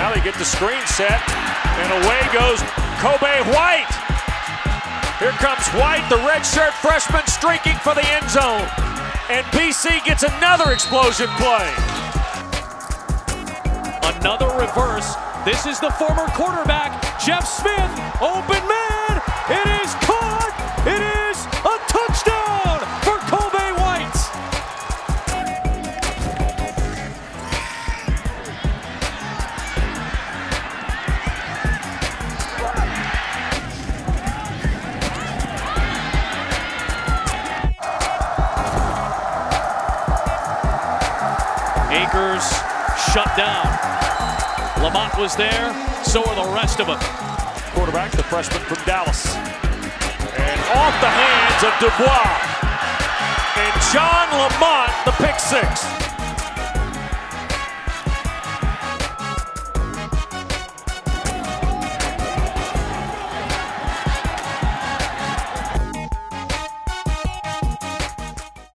Now they get the screen set, and away goes Kobay White. Here comes White, the redshirt freshman, streaking for the end zone. And BC gets another explosion play. Another reverse. This is the former quarterback, Jeff Smith. Open Akers shut down. Lamot was there, so are the rest of them. Quarterback, the freshman from Dallas. And off the hands of Dubois. And John Lamot,